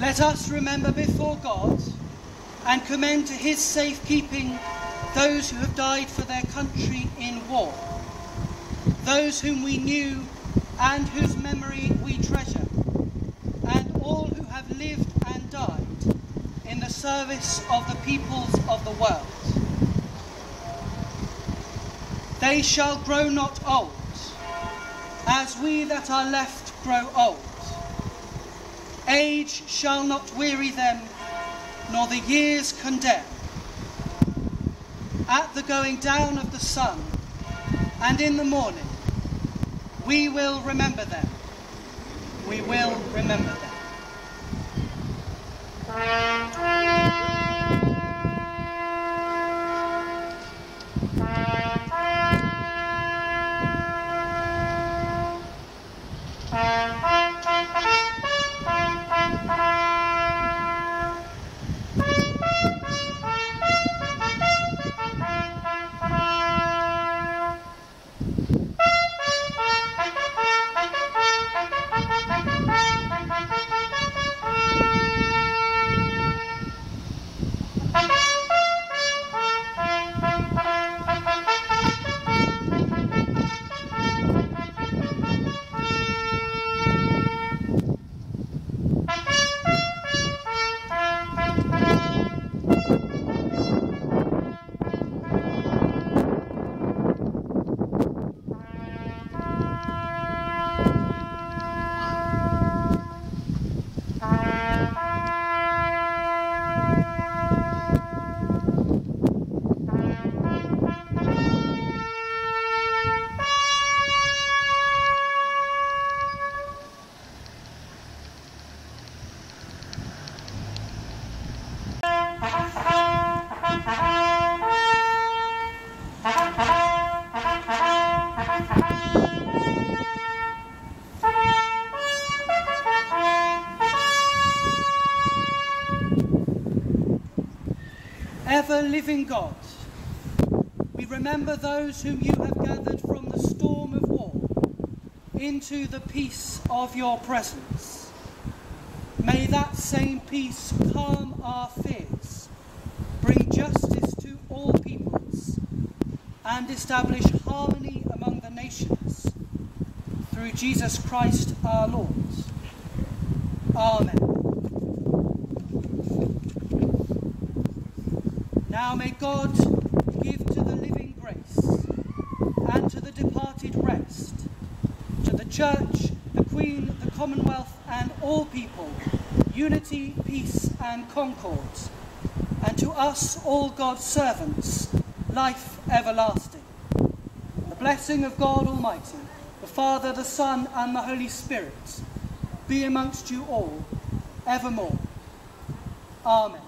Let us remember before God and commend to his safekeeping those who have died for their country in war, those whom we knew and whose memory we treasure, and all who have lived and died in the service of the peoples of the world. They shall grow not old, as we that are left grow old. Age shall not weary them, nor the years condemn. At the going down of the sun, and in the morning, we will remember them. We will remember them. Ever living God, we remember those whom you have gathered from the storm of war into the peace of your presence. May that same peace calm our fears, bring justice to all peoples, and establish harmony through Jesus Christ our Lord. Amen. Now may God give to the living grace and to the departed rest, to the Church, the Queen, the Commonwealth, and all people, unity, peace, and concord, and to us, all God's servants, life everlasting. The blessing of God Almighty, the Father, the Son, and the Holy Spirit be amongst you all, evermore. Amen.